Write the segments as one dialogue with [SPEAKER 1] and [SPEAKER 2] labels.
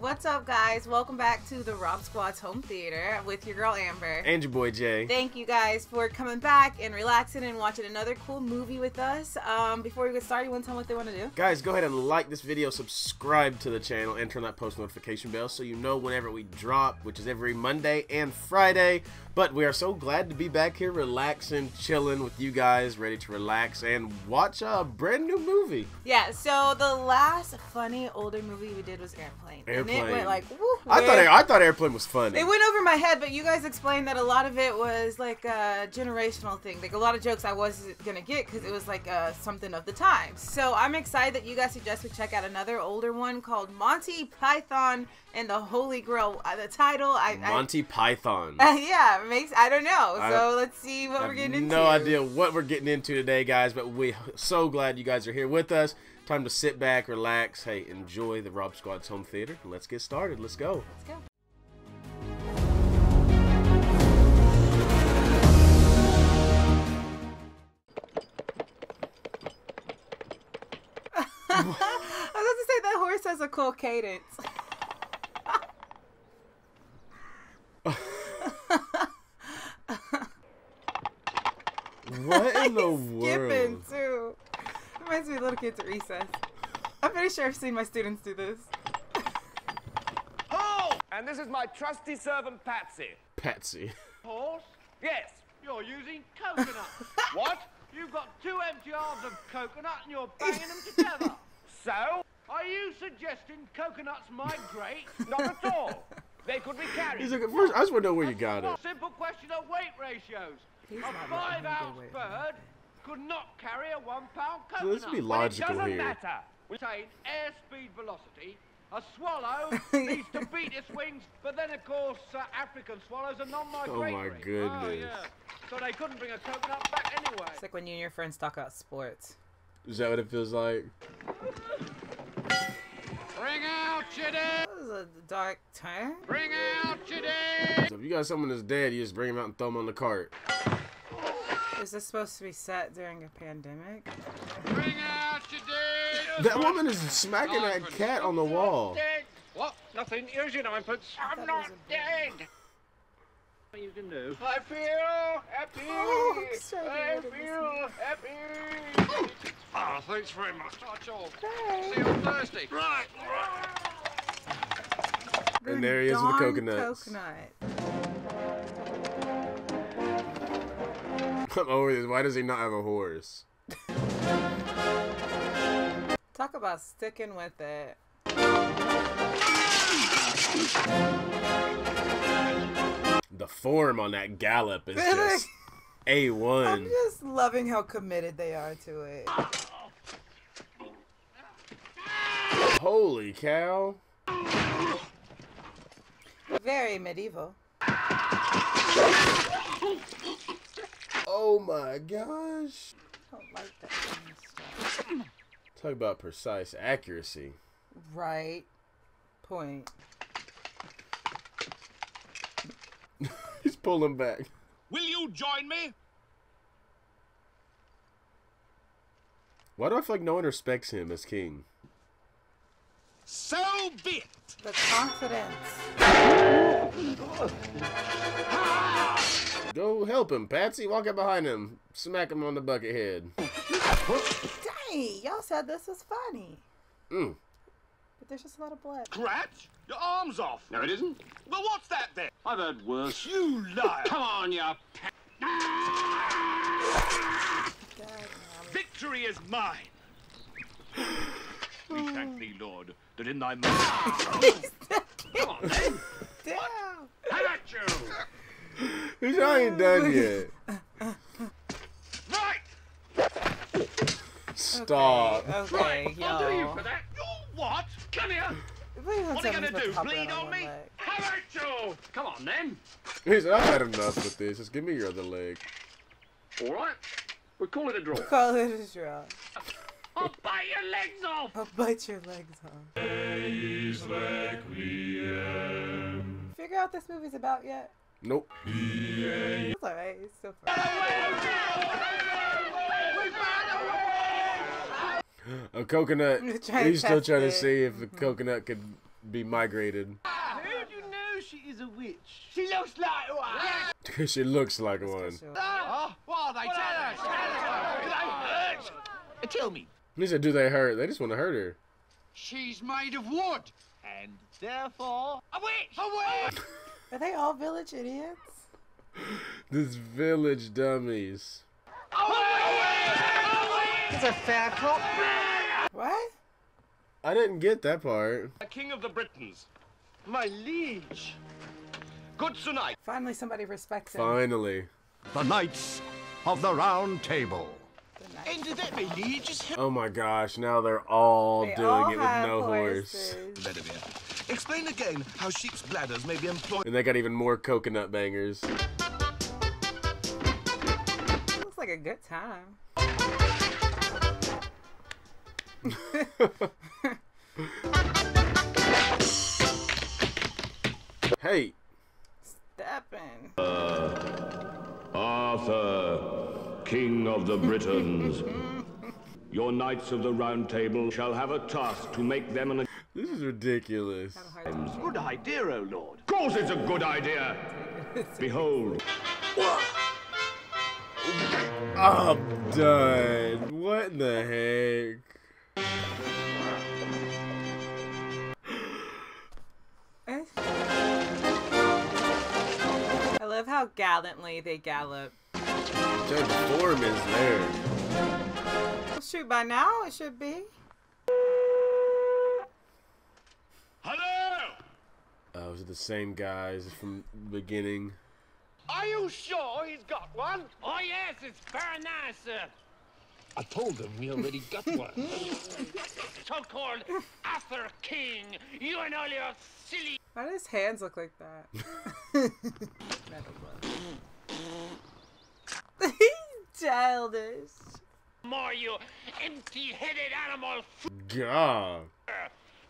[SPEAKER 1] What's up, guys? Welcome back to the Rob Squad's home theater with your girl Amber.
[SPEAKER 2] And your boy Jay.
[SPEAKER 1] Thank you guys for coming back and relaxing and watching another cool movie with us. Um, before we get started, you want to tell them what they want to do?
[SPEAKER 2] Guys, go ahead and like this video, subscribe to the channel, and turn that post notification bell so you know whenever we drop, which is every Monday and Friday. But we are so glad to be back here, relaxing, chilling with you guys, ready to relax and watch a brand new movie.
[SPEAKER 1] Yeah. So the last funny older movie we did was Airplane.
[SPEAKER 2] Airplane.
[SPEAKER 1] It went like, woo,
[SPEAKER 2] I thought I thought Airplane was funny.
[SPEAKER 1] It went over my head, but you guys explained that a lot of it was like a generational thing. Like a lot of jokes I wasn't gonna get because it was like uh, something of the time. So I'm excited that you guys suggest we check out another older one called Monty Python and the Holy Grail. Uh, the title, I, I
[SPEAKER 2] Monty Python.
[SPEAKER 1] yeah, it makes I don't know.
[SPEAKER 2] I-
[SPEAKER 1] So let's see what
[SPEAKER 2] I
[SPEAKER 1] we're getting into.
[SPEAKER 2] no idea what we're getting into today, guys, but we so glad you guys are here with us. Time to sit back, relax, hey, enjoy the Rob Squad's home theater. Let's get started. Let's go.
[SPEAKER 1] Let's go. I was about to say that horse has a cool cadence.
[SPEAKER 2] What in the
[SPEAKER 1] Skipping
[SPEAKER 2] world?
[SPEAKER 1] too. Reminds me of little kids at recess. I'm pretty sure I've seen my students do this.
[SPEAKER 3] Oh! And this is my trusty servant Patsy.
[SPEAKER 2] Patsy.
[SPEAKER 4] Horse,
[SPEAKER 3] Yes.
[SPEAKER 4] you're using coconut.
[SPEAKER 3] What?
[SPEAKER 4] You've got two empty halves of coconut and you're banging them together.
[SPEAKER 3] So?
[SPEAKER 4] Are you suggesting coconuts migrate?
[SPEAKER 3] Not at all. They could be carried.
[SPEAKER 2] He's like, first, I just want to know where you got it.
[SPEAKER 4] Simple question of weight ratios.
[SPEAKER 1] He's
[SPEAKER 4] a five ounce
[SPEAKER 1] with
[SPEAKER 4] bird could not carry a one pound
[SPEAKER 2] So
[SPEAKER 4] coconut.
[SPEAKER 2] let's be
[SPEAKER 3] Well, it doesn't
[SPEAKER 2] here.
[SPEAKER 3] matter.
[SPEAKER 4] We attain airspeed velocity. A swallow needs to beat its wings, but then of course uh, African swallows are non-migratory.
[SPEAKER 2] Oh, my
[SPEAKER 4] Oh,
[SPEAKER 2] goodness.
[SPEAKER 4] yeah. So they couldn't bring a coconut back anyway.
[SPEAKER 1] It's like when you and your friends talk about sports.
[SPEAKER 2] Is that what it feels like?
[SPEAKER 4] Bring out your dead.
[SPEAKER 1] That was a dark turn.
[SPEAKER 4] Bring out your dead.
[SPEAKER 2] So if you got someone that's dead, you just bring him out and throw him on the cart.
[SPEAKER 1] Is this supposed to be set during a pandemic?
[SPEAKER 4] Bring out your dead.
[SPEAKER 2] That woman is smacking that cat on the wall.
[SPEAKER 4] Dead. What? Nothing. Here's your ninepence. I'm not
[SPEAKER 1] it was a
[SPEAKER 4] dead. What you can do? I feel happy.
[SPEAKER 1] Oh, I'm so
[SPEAKER 4] I feel happy. Ah, thanks very much. Touch all. See you on Thursday. Right. right.
[SPEAKER 2] And there he is with the coconuts.
[SPEAKER 1] Coconut.
[SPEAKER 2] I'm over this. Why does he not have a horse?
[SPEAKER 1] Talk about sticking with it.
[SPEAKER 2] The form on that gallop is just
[SPEAKER 1] I'm
[SPEAKER 2] A1.
[SPEAKER 1] just loving how committed they are to it.
[SPEAKER 2] Holy cow.
[SPEAKER 1] Very medieval.
[SPEAKER 2] Oh my gosh.
[SPEAKER 1] I don't like that kind of stuff.
[SPEAKER 2] Talk about precise accuracy.
[SPEAKER 1] Right. Point.
[SPEAKER 2] He's pulling back.
[SPEAKER 3] Will you join me?
[SPEAKER 2] Why do I feel like no one respects him as king?
[SPEAKER 3] So be it.
[SPEAKER 1] The confidence.
[SPEAKER 2] Go help him, Patsy. Walk up behind him. Smack him on the bucket head.
[SPEAKER 1] Dang, y'all said this was funny.
[SPEAKER 2] Mm.
[SPEAKER 1] But there's just a lot of blood.
[SPEAKER 3] Scratch? Your arm's off.
[SPEAKER 5] No, it isn't.
[SPEAKER 3] Well, what's that then?
[SPEAKER 5] I've heard worse.
[SPEAKER 3] You liar.
[SPEAKER 5] Come on, you. p-
[SPEAKER 3] Victory is mine. We thank thee, Lord, that in thy mercy.
[SPEAKER 5] Come on, then.
[SPEAKER 1] Damn.
[SPEAKER 5] How about you?
[SPEAKER 2] He's not even done yet.
[SPEAKER 3] Right.
[SPEAKER 2] Stop.
[SPEAKER 1] Okay,
[SPEAKER 5] Right, I'll do you
[SPEAKER 1] y'all.
[SPEAKER 5] for that.
[SPEAKER 3] You what?
[SPEAKER 5] Come here.
[SPEAKER 1] What are
[SPEAKER 3] you gonna do, bleed on me?
[SPEAKER 5] How about you? Come on, then.
[SPEAKER 2] He said, I've had enough with this. Just give me your other leg.
[SPEAKER 5] All right. We'll call it a draw.
[SPEAKER 1] Call it a draw.
[SPEAKER 5] I'll bite your legs off.
[SPEAKER 1] I'll bite your legs off. Figure out what this movie's about yet?
[SPEAKER 2] Nope.
[SPEAKER 1] It's alright. It's still fun.
[SPEAKER 2] A coconut.
[SPEAKER 1] He's trying to
[SPEAKER 2] He's still
[SPEAKER 1] test
[SPEAKER 2] trying to see if the coconut could be migrated.
[SPEAKER 4] How do you know she is a witch? She looks like one.
[SPEAKER 2] she looks like one.
[SPEAKER 4] Oh, what are they? Tell us. Tell us. Do they hurt? Uh, Tell me.
[SPEAKER 2] He said, "Do they hurt? They just want to hurt her."
[SPEAKER 4] She's made of wood. And therefore... A witch! A witch!
[SPEAKER 1] Are they all village idiots?
[SPEAKER 2] This village dummies.
[SPEAKER 4] It's a fair cop.
[SPEAKER 1] What?
[SPEAKER 2] I didn't get that part.
[SPEAKER 5] The king of the Britons.
[SPEAKER 4] My liege.
[SPEAKER 5] Good tonight.
[SPEAKER 1] Finally, somebody respects him.
[SPEAKER 2] Finally.
[SPEAKER 6] The Knights of the Round Table.
[SPEAKER 2] Oh my gosh! Now they're all
[SPEAKER 1] They
[SPEAKER 2] doing
[SPEAKER 1] all
[SPEAKER 2] it with
[SPEAKER 1] have
[SPEAKER 2] no horse,
[SPEAKER 1] horses.
[SPEAKER 7] Bedivere. Explain again how sheep's bladders may be employed.
[SPEAKER 2] and they got even more coconut bangers.
[SPEAKER 1] Looks like a good time.
[SPEAKER 2] Hey,
[SPEAKER 1] Stepping.
[SPEAKER 3] Uh, Arthur, king of the Britons. Your knights of the round table shall have a task to make them an
[SPEAKER 2] this is ridiculous.
[SPEAKER 3] Good idea, O Lord. Of course it's a good idea. Behold,
[SPEAKER 2] I'm done. What in the heck?
[SPEAKER 1] Eh? I love how gallantly they gallop.
[SPEAKER 2] Judge Form is there.
[SPEAKER 1] Well, shoot, by now it should be.
[SPEAKER 3] hello!
[SPEAKER 2] Oh, those are the same guys from the beginning.
[SPEAKER 4] Are you sure he's got one?
[SPEAKER 5] Oh, yes, it's very nice, sir.
[SPEAKER 6] I told them we already got one.
[SPEAKER 5] So-called Arthur King. You and all your silly...
[SPEAKER 1] Why do his hands look like that? He's childish.
[SPEAKER 5] More, you empty-headed animal.
[SPEAKER 2] God.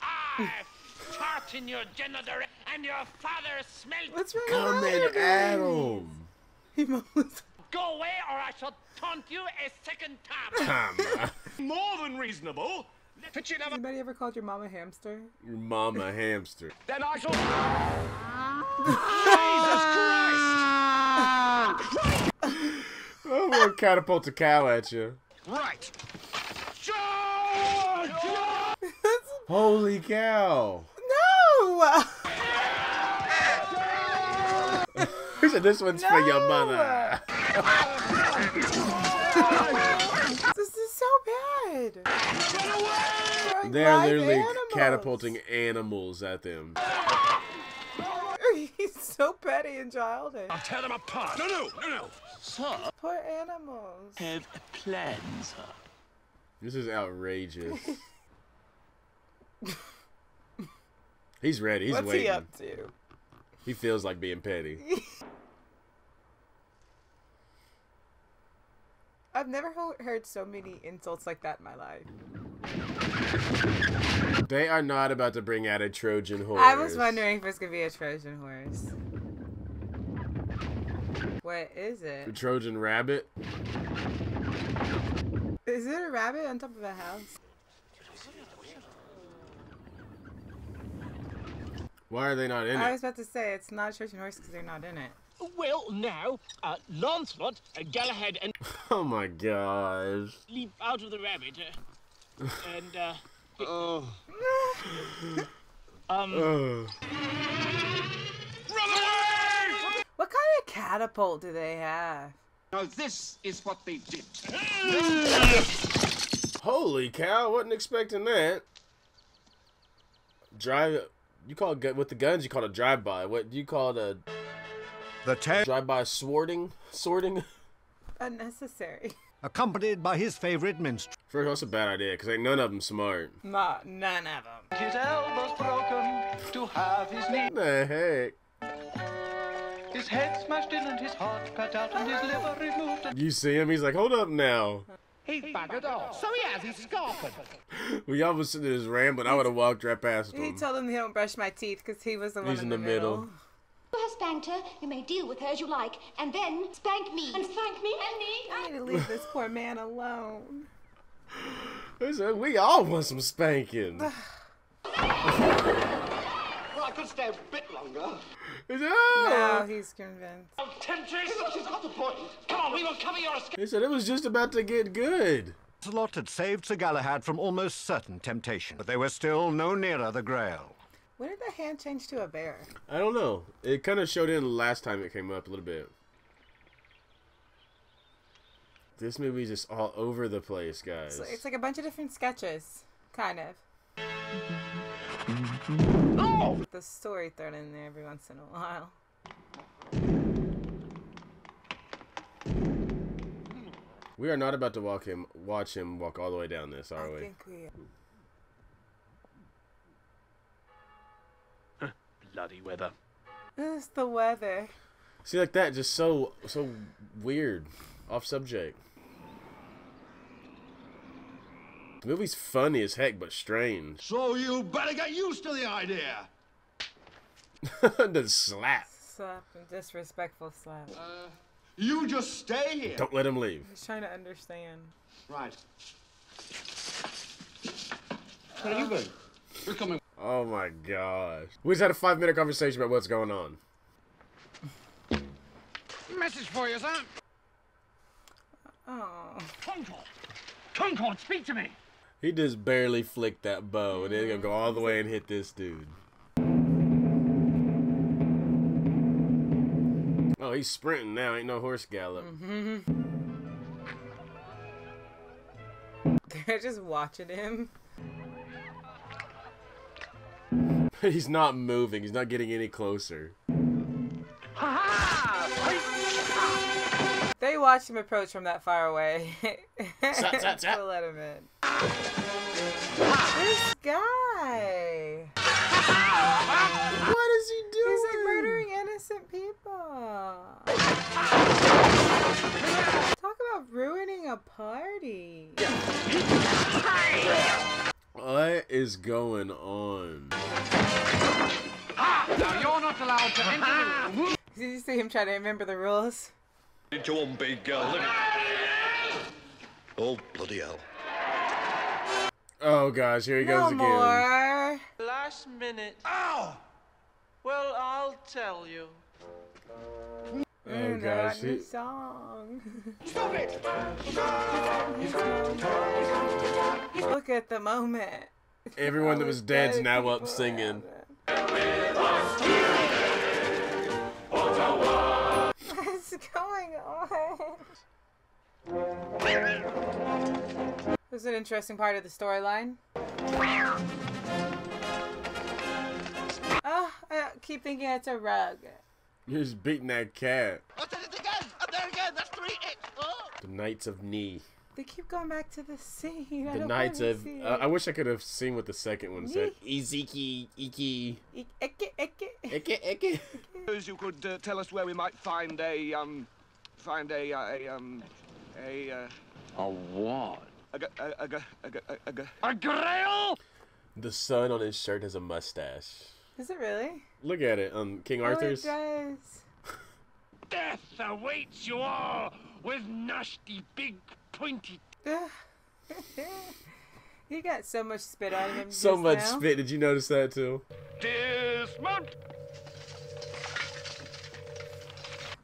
[SPEAKER 5] I fart in your genitor, and your father smelled.
[SPEAKER 1] What's wrong
[SPEAKER 2] Come
[SPEAKER 1] with
[SPEAKER 2] in,
[SPEAKER 1] Adam?
[SPEAKER 2] Adam.
[SPEAKER 1] He mumbles.
[SPEAKER 5] Go away, or I shall taunt you a second time.
[SPEAKER 2] Come.
[SPEAKER 3] More than reasonable.
[SPEAKER 5] But you never...
[SPEAKER 1] Anybody ever called your mama hamster?
[SPEAKER 2] Your mama hamster.
[SPEAKER 3] Then I shall.
[SPEAKER 2] Oh, I'm gonna catapult a cow at you.
[SPEAKER 7] Right.
[SPEAKER 2] Holy cow.
[SPEAKER 1] No!
[SPEAKER 2] He said this one's for your mother.
[SPEAKER 1] This is so bad. Throwing
[SPEAKER 2] They're
[SPEAKER 1] live
[SPEAKER 2] literally
[SPEAKER 1] animals.
[SPEAKER 2] catapulting animals at them.
[SPEAKER 1] He's so petty and childish.
[SPEAKER 3] I'll tear them apart. No, no, no, no. Sir.
[SPEAKER 1] Poor animals.
[SPEAKER 3] Have a plan, sir.
[SPEAKER 2] This is outrageous. He's ready. He's
[SPEAKER 1] What's
[SPEAKER 2] waiting.
[SPEAKER 1] he up to?
[SPEAKER 2] He feels like being petty.
[SPEAKER 1] I've never heard so many insults like that in my life.
[SPEAKER 2] They are not about to bring out a Trojan horse.
[SPEAKER 1] I was wondering if it's gonna be a Trojan horse. What is
[SPEAKER 2] A
[SPEAKER 1] it?
[SPEAKER 2] Trojan rabbit?
[SPEAKER 1] Is it a rabbit on top of a house?
[SPEAKER 2] Why are they not in
[SPEAKER 1] I
[SPEAKER 2] it?
[SPEAKER 1] I was about to say it's not a Trojan horse because they're not in it.
[SPEAKER 8] Well, now, uh, Lancelot, uh, Galahad, and
[SPEAKER 2] Oh my gosh.
[SPEAKER 8] leap out of the rabbit. Uh, and, uh, um,
[SPEAKER 2] Ugh.
[SPEAKER 1] What kind of catapult do they have?
[SPEAKER 5] Now this is what they did.
[SPEAKER 2] Holy cow! I wasn't expecting that. Drive. You call it with the guns. You call it a drive-by. What do you call it? A
[SPEAKER 6] The ten,
[SPEAKER 2] drive-by swording? Sorting?
[SPEAKER 1] Unnecessary.
[SPEAKER 6] accompanied by his favorite minstrel.
[SPEAKER 2] First, that's a bad idea because ain't none of them smart.
[SPEAKER 1] Not none of them.
[SPEAKER 4] His elbows broken to have his knee,
[SPEAKER 2] What the heck?
[SPEAKER 4] his head smashed in and his heart cut out and his liver removed. And
[SPEAKER 2] You see him? He's like, hold up now.
[SPEAKER 4] he buggered off.
[SPEAKER 8] so he has, he's scarfing.
[SPEAKER 2] When y'all was sitting there just rambling, I would have walked right past him.
[SPEAKER 1] He told him he don't brush my teeth because he was the one
[SPEAKER 2] He's
[SPEAKER 1] in,
[SPEAKER 2] in the middle.
[SPEAKER 9] You have spanked her. You may deal with her as you like, and then spank me. And spank me. And me.
[SPEAKER 1] I need to leave this poor man alone.
[SPEAKER 2] We all want some spanking.
[SPEAKER 10] Well, I could stay a bit longer.
[SPEAKER 1] Now he's convinced.
[SPEAKER 5] Oh, temptress!
[SPEAKER 10] She's got a point.
[SPEAKER 5] Come on, we will cover your escape.
[SPEAKER 2] He said it was just about to get good.
[SPEAKER 6] Lancelot had saved Sir Galahad from almost certain temptation, but they were still no nearer the Grail.
[SPEAKER 1] When did the hand change to a bear?
[SPEAKER 2] I don't know. It kind of showed in last time it came up a little bit. This movie's just all over the place, guys.
[SPEAKER 1] It's, it's like a bunch of different sketches, kind of. With the story thrown in there every once in a while.
[SPEAKER 2] We are not about to walk him, watch him walk all the way down this, are
[SPEAKER 1] I
[SPEAKER 2] we?
[SPEAKER 8] Bloody weather.
[SPEAKER 1] It's the weather.
[SPEAKER 2] See, like that, just so so weird, off subject. The movie's funny as heck, but strange.
[SPEAKER 7] So you better get used to the idea.
[SPEAKER 2] the slap.
[SPEAKER 1] Slap and disrespectful slap.
[SPEAKER 7] Uh, you just stay here.
[SPEAKER 2] Don't let him leave.
[SPEAKER 1] He's trying to understand.
[SPEAKER 7] Right.
[SPEAKER 10] Where are you going? We're coming.
[SPEAKER 2] Oh my gosh. We just had a five minute conversation about what's going on.
[SPEAKER 5] Message for you, sir.
[SPEAKER 1] Oh.
[SPEAKER 8] Concorde! Concorde, speak to me!
[SPEAKER 2] He just barely flicked that bow, and then gonna go all the way and hit this dude. Oh, he's sprinting now. Ain't no horse gallop. Mm-hmm.
[SPEAKER 1] They're just watching him.
[SPEAKER 2] he's not moving. He's not getting any closer.
[SPEAKER 1] They watched him approach from that far away.
[SPEAKER 2] Zap, zap, zap.
[SPEAKER 1] to let him in. This guy.
[SPEAKER 2] What is he doing?
[SPEAKER 1] He's like murdering innocent people. Talk about ruining a party.
[SPEAKER 2] What is going on?
[SPEAKER 4] Ah, Now you're not allowed to enter the room.
[SPEAKER 1] Did you see him try to remember the rules?
[SPEAKER 6] Into one big girl. Oh, bloody hell.
[SPEAKER 2] Oh gosh, here he
[SPEAKER 1] No
[SPEAKER 2] goes again.
[SPEAKER 1] more.
[SPEAKER 5] Last minute. Ow! Well, I'll tell you.
[SPEAKER 2] Oh
[SPEAKER 1] Mm,
[SPEAKER 2] gosh,
[SPEAKER 1] that new
[SPEAKER 2] he-
[SPEAKER 1] song.
[SPEAKER 10] Stop it!
[SPEAKER 1] Look at the moment.
[SPEAKER 2] everyone that was dead's
[SPEAKER 1] Dead
[SPEAKER 2] now up singing.
[SPEAKER 1] What's going on? This is an interesting part of the storyline. Oh, I keep thinking it's a rug.
[SPEAKER 2] You're just beating that cat.
[SPEAKER 10] I did it again! I'm there again! That's three hits! Oh!
[SPEAKER 2] The Knights of Ni.
[SPEAKER 1] They keep going back to the scene. I
[SPEAKER 2] The
[SPEAKER 1] don't
[SPEAKER 2] Knights of. Uh. I wish I could have seen what the second one said. Ezeki, Iki,
[SPEAKER 1] Ik- ikke- ikke.
[SPEAKER 2] Eke, Eke.
[SPEAKER 7] You could uh, tell us where we might find a um, find a uh, a um, a uh,
[SPEAKER 3] A what?
[SPEAKER 7] a g- a a g- a g- a g-
[SPEAKER 8] A grail!
[SPEAKER 2] The sun on his shirt has a mustache.
[SPEAKER 1] Is it really?
[SPEAKER 2] Look at it on King
[SPEAKER 1] Oh, it
[SPEAKER 2] Arthur's.
[SPEAKER 1] does.
[SPEAKER 8] Death awaits you all with nasty big pointy.
[SPEAKER 1] he got so much spit on him.
[SPEAKER 2] so
[SPEAKER 1] just
[SPEAKER 2] much
[SPEAKER 1] now.
[SPEAKER 2] spit. Did you notice that too?
[SPEAKER 8] Dismount!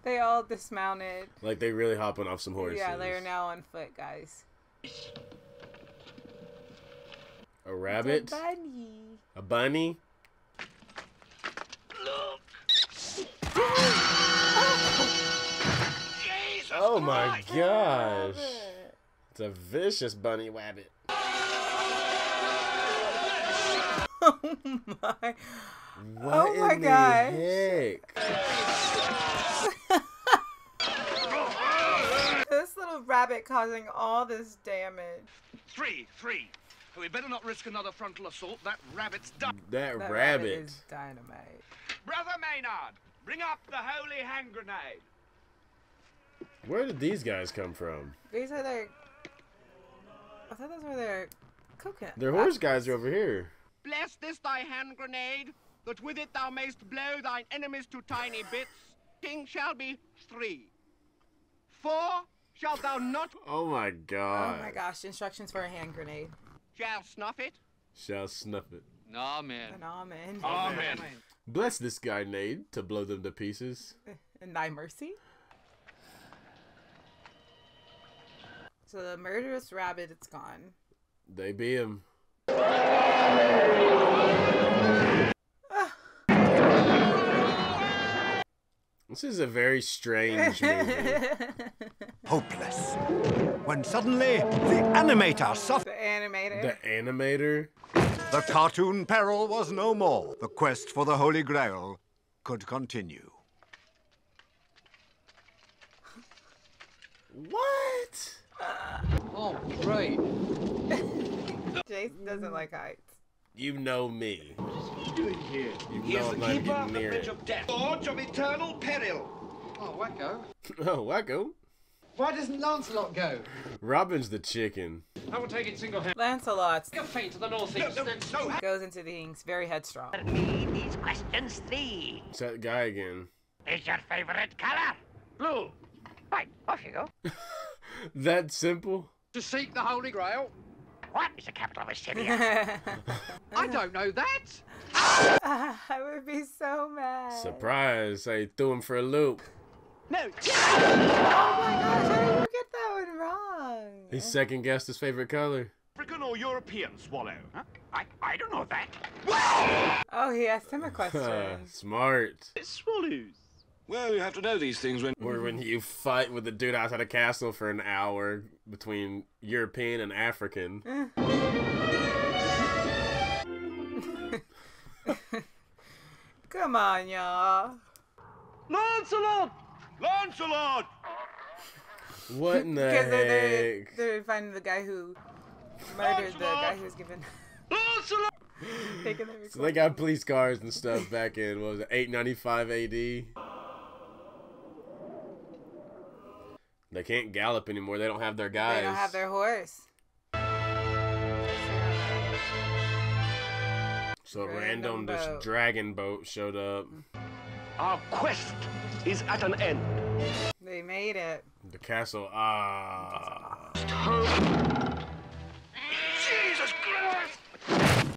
[SPEAKER 1] They all dismounted.
[SPEAKER 2] Like they really hopping off some horses.
[SPEAKER 1] Yeah, they are now on foot, guys.
[SPEAKER 2] A rabbit,
[SPEAKER 1] The bunny.
[SPEAKER 2] a bunny. Oh my oh, gosh! It's a vicious bunny rabbit.
[SPEAKER 1] Oh my.
[SPEAKER 2] What
[SPEAKER 1] Oh my
[SPEAKER 2] in the
[SPEAKER 1] gosh.
[SPEAKER 2] heck?
[SPEAKER 1] This little rabbit causing all this damage.
[SPEAKER 7] Three, three. We better not risk another frontal assault. That rabbit's done.
[SPEAKER 2] That,
[SPEAKER 1] That
[SPEAKER 2] rabbit.
[SPEAKER 1] is dynamite.
[SPEAKER 4] Brother Maynard, bring up the holy hand grenade.
[SPEAKER 2] Where did these guys come from?
[SPEAKER 1] These are their. I thought those were their coconut.
[SPEAKER 2] Their horse guys are over here.
[SPEAKER 4] Bless this thy hand grenade, that with it thou mayst blow thine enemies to tiny bits. King shall be three. Four shalt thou not
[SPEAKER 2] Oh my god.
[SPEAKER 1] Oh my gosh! Instructions for a hand grenade.
[SPEAKER 4] shall snuff it.
[SPEAKER 2] Shall snuff it.
[SPEAKER 4] Amen.
[SPEAKER 1] An almond.
[SPEAKER 8] Amen.
[SPEAKER 2] Bless this guy, Nade, to blow them to pieces.
[SPEAKER 1] And thy mercy. So the murderous rabbit, it's gone.
[SPEAKER 2] They be him. This is a very strange movie.
[SPEAKER 6] Hopeless. When suddenly, the animator suffered.
[SPEAKER 1] The animator.
[SPEAKER 2] the animator?
[SPEAKER 6] The cartoon peril was no more. The quest for the Holy Grail could continue.
[SPEAKER 2] What?
[SPEAKER 10] Oh, great.
[SPEAKER 1] Jason doesn't like heights.
[SPEAKER 2] You know me.
[SPEAKER 10] What are you doing here?
[SPEAKER 2] You
[SPEAKER 4] He is
[SPEAKER 2] know
[SPEAKER 4] the
[SPEAKER 2] I'm not
[SPEAKER 4] keeper
[SPEAKER 2] getting
[SPEAKER 4] of the
[SPEAKER 2] near
[SPEAKER 4] Bridge
[SPEAKER 2] it.
[SPEAKER 4] of Death. Lords of eternal peril.
[SPEAKER 10] Oh, wacko.
[SPEAKER 2] Oh, wacko.
[SPEAKER 10] Why doesn't Lancelot go?
[SPEAKER 2] Robin's the chicken.
[SPEAKER 5] I will take it single hand.
[SPEAKER 1] Lancelot
[SPEAKER 5] Go faint to the northeast.
[SPEAKER 4] No, no, no.
[SPEAKER 1] goes into the things very headstrong.
[SPEAKER 5] Me these questions three.
[SPEAKER 2] It's that guy again.
[SPEAKER 5] Is your favorite color blue? Right, off you go.
[SPEAKER 2] That simple?
[SPEAKER 10] To seek the Holy Grail?
[SPEAKER 5] What is the capital of Assyria?
[SPEAKER 10] I don't know that.
[SPEAKER 1] I would be so mad.
[SPEAKER 2] Surprise. I threw him for a loop. No.
[SPEAKER 1] oh my gosh, how did you get that one wrong?
[SPEAKER 2] He second guessed his favorite color.
[SPEAKER 3] African or European swallow?
[SPEAKER 5] Huh? I, I don't know that.
[SPEAKER 1] Oh, he asked him a question.
[SPEAKER 2] Smart.
[SPEAKER 3] Swallows. Well, you have to know these things when.
[SPEAKER 2] Or when you fight with the dude outside a castle for an hour between European and African.
[SPEAKER 1] Come on, y'all.
[SPEAKER 3] Lancelot! Lancelot!
[SPEAKER 2] What in the
[SPEAKER 1] Because they're, they're, they're finding the guy who murdered the guy who was given
[SPEAKER 3] Lancelot!
[SPEAKER 1] taking the
[SPEAKER 2] So they got police cars and stuff back in, what was it, 895 AD? They can't gallop anymore. They don't have their guys.
[SPEAKER 1] They don't have their horse.
[SPEAKER 2] So a
[SPEAKER 1] Random
[SPEAKER 2] random, this dragon boat showed up.
[SPEAKER 3] Our quest is at an end.
[SPEAKER 1] They made it.
[SPEAKER 2] The castle, ah.
[SPEAKER 3] Jesus Christ!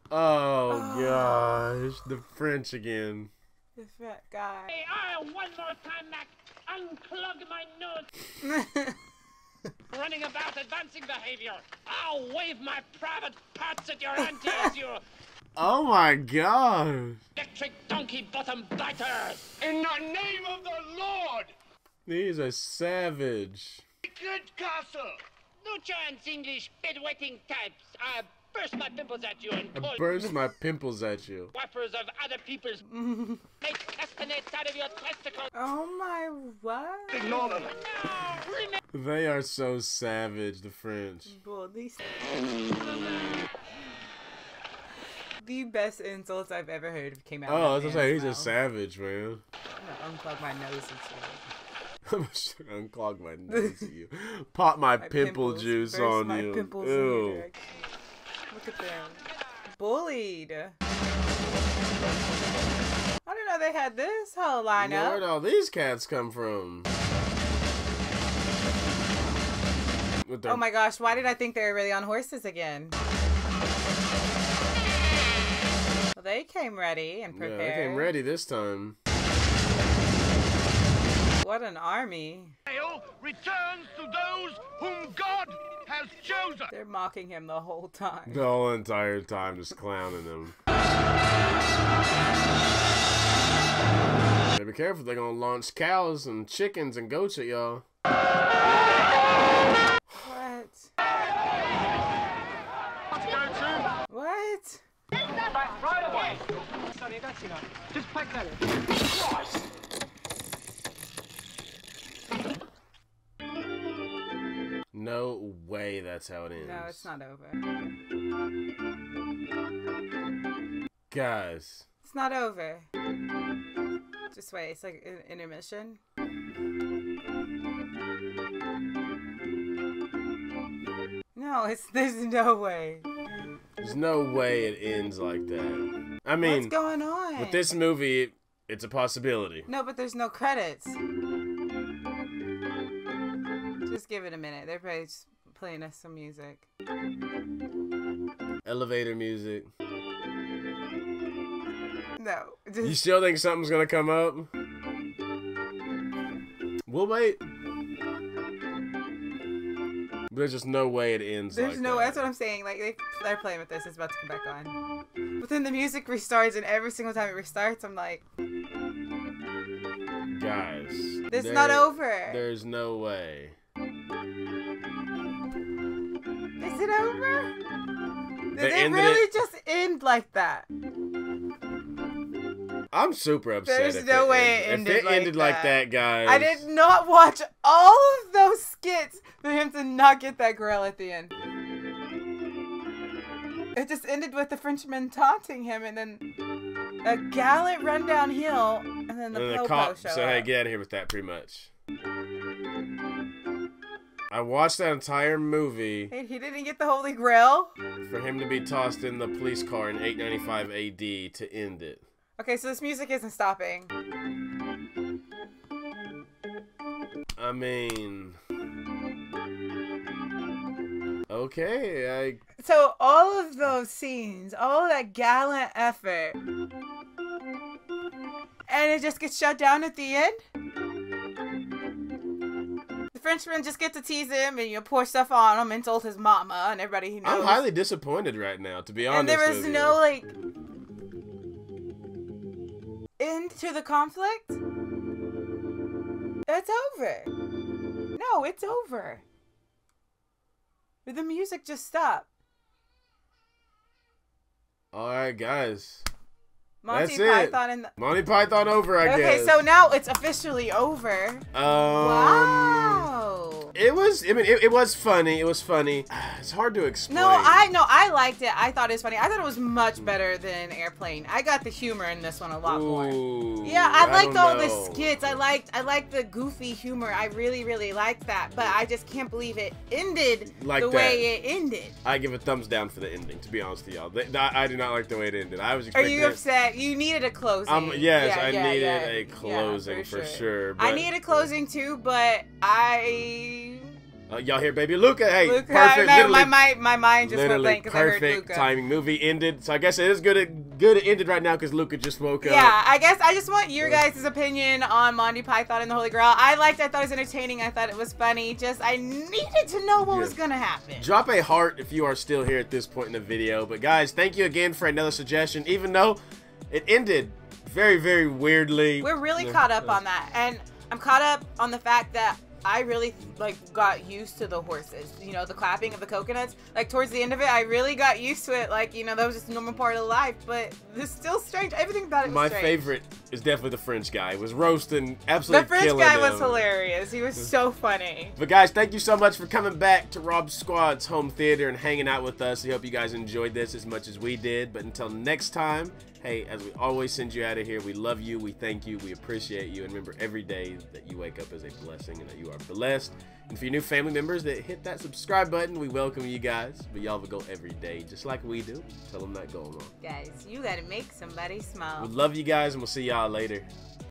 [SPEAKER 2] Oh gosh, the French again.
[SPEAKER 1] The fat guy.
[SPEAKER 5] Hey, I one more time, Mac. Unclog my nose. Running about advancing behavior. I'll wave my private parts at your aunties, you
[SPEAKER 2] Oh my god.
[SPEAKER 5] electric donkey bottom biters.
[SPEAKER 4] In the name of the Lord,
[SPEAKER 2] He's a savage.
[SPEAKER 4] good castle.
[SPEAKER 5] No chance, English bedwetting types. I burst my pimples at you and
[SPEAKER 2] I
[SPEAKER 5] pull
[SPEAKER 2] burst my pimples at you.
[SPEAKER 5] wipers of other people's make castanets out of your testicles.
[SPEAKER 1] Oh my what?
[SPEAKER 4] Ignore them.
[SPEAKER 5] No,
[SPEAKER 2] They are so savage, the French.
[SPEAKER 1] Well, these the best insults I've ever heard came out.
[SPEAKER 2] Oh, I
[SPEAKER 1] of
[SPEAKER 2] was
[SPEAKER 1] that
[SPEAKER 2] gonna say he's a savage, man.
[SPEAKER 1] I'm gonna unplug my nose and shit.
[SPEAKER 2] I'm just gonna unclog my nose at you. Pop my,
[SPEAKER 1] My
[SPEAKER 2] pimple
[SPEAKER 1] pimples.
[SPEAKER 2] juice
[SPEAKER 1] Burst
[SPEAKER 2] on
[SPEAKER 1] my
[SPEAKER 2] you.
[SPEAKER 1] pimples in your
[SPEAKER 2] Ew.
[SPEAKER 1] Direction. Look at them. Bullied. I didn't know they had this whole lineup.
[SPEAKER 2] Where'd all these cats come from? With their
[SPEAKER 1] Oh my gosh, why did I think they were really on horses again? Well, they came ready and prepared.
[SPEAKER 2] Yeah,
[SPEAKER 1] prepared.
[SPEAKER 2] they came ready this time.
[SPEAKER 1] What an army.
[SPEAKER 4] Hail returns to those whom God has chosen.
[SPEAKER 1] They're mocking him the whole time.
[SPEAKER 2] The whole entire time just clowning him. Hey, be careful, they're gonna launch cows and chickens and goats at y'all.
[SPEAKER 1] What? What?
[SPEAKER 10] Right away. Sonny, that's enough. Just pack that in.
[SPEAKER 2] That's how it ends.
[SPEAKER 1] No, it's not over.
[SPEAKER 2] Guys,
[SPEAKER 1] It's not over. Just wait, it's like an intermission. No, it's there's no way.
[SPEAKER 2] there's no way it ends like that. I mean,
[SPEAKER 1] What's going on?
[SPEAKER 2] with this movie, it's a possibility.
[SPEAKER 1] No, but there's no credits. Just give it a minute. They're probably just playing us some music.
[SPEAKER 2] Elevator music.
[SPEAKER 1] No.
[SPEAKER 2] You still think something's gonna come up? We'll wait. There's just no way it ends.
[SPEAKER 1] there's
[SPEAKER 2] like
[SPEAKER 1] no.
[SPEAKER 2] that.
[SPEAKER 1] That's what I'm saying. Like they, they're playing with this. It's about to come back on. But then the music restarts, and every single time it restarts, I'm like,
[SPEAKER 2] Guys.
[SPEAKER 1] this
[SPEAKER 2] there-
[SPEAKER 1] not over.
[SPEAKER 2] There's no way.
[SPEAKER 1] It over? Did
[SPEAKER 2] They
[SPEAKER 1] it really
[SPEAKER 2] it-
[SPEAKER 1] just end like that?
[SPEAKER 2] I'm super upset.
[SPEAKER 1] There's no
[SPEAKER 2] it
[SPEAKER 1] way it
[SPEAKER 2] ended.
[SPEAKER 1] ended
[SPEAKER 2] If it
[SPEAKER 1] like
[SPEAKER 2] ended like
[SPEAKER 1] that.
[SPEAKER 2] that, guys.
[SPEAKER 1] I did not watch all of those skits for him to not get that grill at the end. It just ended with the Frenchman taunting him, and then a gallant run downhill, and then the
[SPEAKER 2] And the
[SPEAKER 1] popo
[SPEAKER 2] cop
[SPEAKER 1] show
[SPEAKER 2] said, "Hey, get out of here with that." Pretty much. I watched that entire movie
[SPEAKER 1] Hey, he didn't get the holy grail.
[SPEAKER 2] for him to be tossed in the police car in 895 AD to end it.
[SPEAKER 1] Okay, so this music isn't stopping.
[SPEAKER 2] I mean, okay, I
[SPEAKER 1] So all of those scenes, all that gallant effort, and it just gets shut down at the end. Frenchman just get to tease him and you know, pour stuff on him, insult his mama and everybody he knows.
[SPEAKER 2] I'm highly disappointed right now, to be honest.
[SPEAKER 1] and there was
[SPEAKER 2] with you.
[SPEAKER 1] no like end to the conflict. It's over. No, it's over. The music just stopped.
[SPEAKER 2] All right, guys.
[SPEAKER 1] Monty
[SPEAKER 2] That's it.
[SPEAKER 1] Python and the-
[SPEAKER 2] Monty Python over, I
[SPEAKER 1] okay,
[SPEAKER 2] guess.
[SPEAKER 1] so now it's officially over.
[SPEAKER 2] Um,
[SPEAKER 1] wow.
[SPEAKER 2] It was. I mean, it, it was funny. It was funny. It's hard to explain.
[SPEAKER 1] No, I no, I liked it. I thought it was funny. I thought it was much better than Airplane. I got the humor in this one a lot more. Yeah, I liked
[SPEAKER 2] don't
[SPEAKER 1] all the skits. I liked I liked the goofy humor. I really really liked that. But I just can't believe it ended
[SPEAKER 2] Like
[SPEAKER 1] the
[SPEAKER 2] that.
[SPEAKER 1] way it ended.
[SPEAKER 2] I give a thumbs down for the ending. To be honest with y'all, I, I do not like the way it ended. I was
[SPEAKER 1] Are you upset? You needed a closing.
[SPEAKER 2] Um, yes,
[SPEAKER 1] Yeah,
[SPEAKER 2] I
[SPEAKER 1] yeah,
[SPEAKER 2] needed
[SPEAKER 1] yeah.
[SPEAKER 2] a closing for, sure.
[SPEAKER 1] I
[SPEAKER 2] but-
[SPEAKER 1] needed a closing too, but I
[SPEAKER 2] Uh, y'all hear, baby Luca? Hey,
[SPEAKER 1] Luca,
[SPEAKER 2] perfect.
[SPEAKER 1] my,
[SPEAKER 2] literally,
[SPEAKER 1] my, my, my mind just went blank because I heard
[SPEAKER 2] perfect
[SPEAKER 1] Luca.
[SPEAKER 2] timing. Movie ended, so I guess it is good. It, good it ended right now because Luca just woke up.
[SPEAKER 1] Yeah, I guess I just want your guys' opinion on Monty Python and the Holy Grail. I liked it. I thought it was entertaining. I thought it was funny. Just I needed to know what
[SPEAKER 2] Yeah.
[SPEAKER 1] was gonna happen.
[SPEAKER 2] Drop a heart if you are still here at this point in the video. But guys, thank you again for another suggestion. Even though it ended very, very weirdly.
[SPEAKER 1] We're really
[SPEAKER 2] Yeah.
[SPEAKER 1] caught up on that, and I'm caught up on the fact that I really like got used to the horses. You know, the clapping of the coconuts. Like towards the end of it, I really got used to it. Like you know, that was just a normal part of life. But it's still strange. Everything about it
[SPEAKER 2] My
[SPEAKER 1] strange.
[SPEAKER 2] favorite is definitely the French guy. He was roasting, absolutely.
[SPEAKER 1] The
[SPEAKER 2] French
[SPEAKER 1] guy was hilarious. He was so funny.
[SPEAKER 2] But guys, thank you so much for coming back to Rob Squad's home theater and hanging out with us. We hope you guys enjoyed this as much as we did. But until next time, hey, as we always send you out of here, we love you, we thank you, we appreciate you, and remember every day that you wake up is a blessing and that you are blessed. And for your new family members that hit that subscribe button, we welcome you guys. But y'all will go every day, just like we do. Tell them that going on.
[SPEAKER 1] Guys, you gotta make somebody smile.
[SPEAKER 2] We love you guys, and we'll see y'all later.